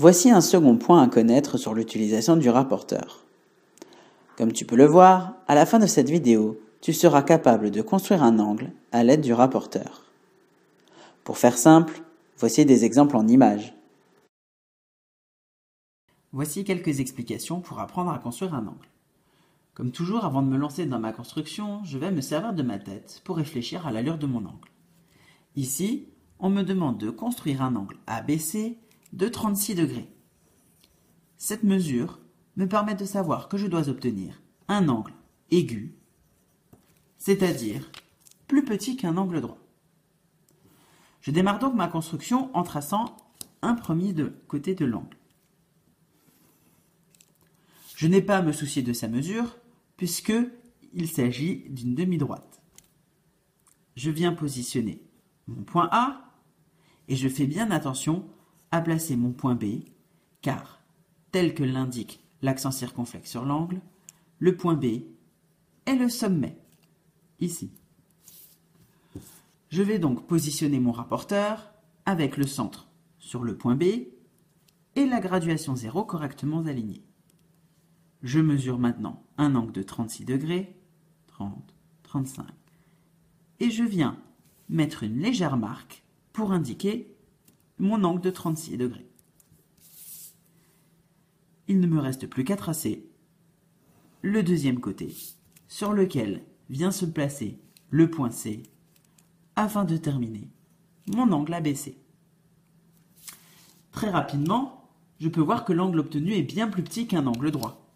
Voici un second point à connaître sur l'utilisation du rapporteur. Comme tu peux le voir, à la fin de cette vidéo, tu seras capable de construire un angle à l'aide du rapporteur. Pour faire simple, voici des exemples en images. Voici quelques explications pour apprendre à construire un angle. Comme toujours, avant de me lancer dans ma construction, je vais me servir de ma tête pour réfléchir à l'allure de mon angle. Ici, on me demande de construire un angle ABC de 36 degrés. Cette mesure me permet de savoir que je dois obtenir un angle aigu, c'est-à-dire plus petit qu'un angle droit. Je démarre donc ma construction en traçant un premier côté de l'angle. Je n'ai pas à me soucier de sa mesure puisque il s'agit d'une demi-droite. Je viens positionner mon point A et je fais bien attention à placer mon point B car, tel que l'indique l'accent circonflexe sur l'angle, le point B est le sommet, ici. Je vais donc positionner mon rapporteur avec le centre sur le point B et la graduation 0 correctement alignée. Je mesure maintenant un angle de 36 degrés, 30, 35, et je viens mettre une légère marque pour indiquer mon angle de 36 degrés. Il ne me reste plus qu'à tracer le deuxième côté sur lequel vient se placer le point C afin de terminer mon angle ABC. Très rapidement, je peux voir que l'angle obtenu est bien plus petit qu'un angle droit.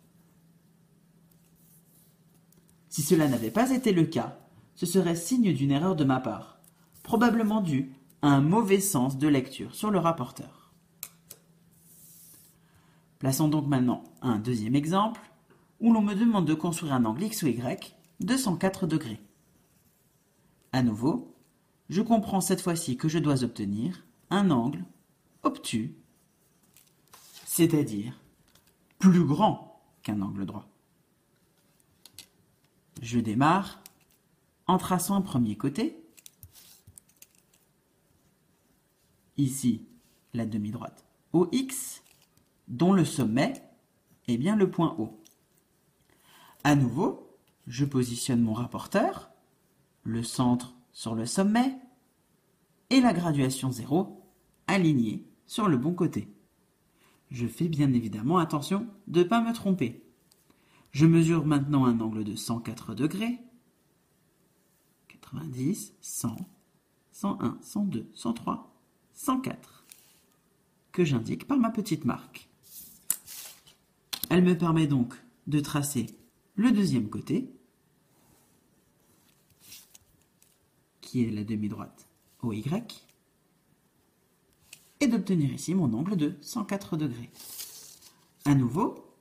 Si cela n'avait pas été le cas, ce serait signe d'une erreur de ma part, probablement due un mauvais sens de lecture sur le rapporteur. Plaçons donc maintenant un deuxième exemple où l'on me demande de construire un angle x ou y de 104 degrés. À nouveau, je comprends cette fois-ci que je dois obtenir un angle obtus, c'est-à-dire plus grand qu'un angle droit. Je démarre en traçant un premier côté. Ici, la demi-droite OX, dont le sommet est bien le point O. À nouveau, je positionne mon rapporteur, le centre sur le sommet et la graduation 0 alignée sur le bon côté. Je fais bien évidemment attention de ne pas me tromper. Je mesure maintenant un angle de 104 degrés. 90, 100, 101, 102, 103, 104 que j'indique par ma petite marque. Elle me permet donc de tracer le deuxième côté, qui est la demi-droite OY, et d'obtenir ici mon angle de 104 degrés. À nouveau,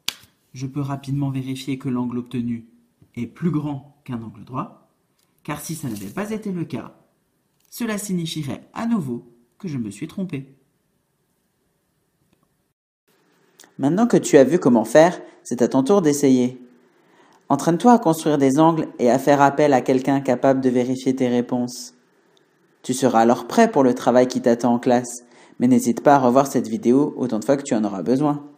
je peux rapidement vérifier que l'angle obtenu est plus grand qu'un angle droit, car si ça n'avait pas été le cas, cela signifierait à nouveau que je me suis trompé. Maintenant que tu as vu comment faire, c'est à ton tour d'essayer. Entraîne-toi à construire des angles et à faire appel à quelqu'un capable de vérifier tes réponses. Tu seras alors prêt pour le travail qui t'attend en classe, mais n'hésite pas à revoir cette vidéo autant de fois que tu en auras besoin.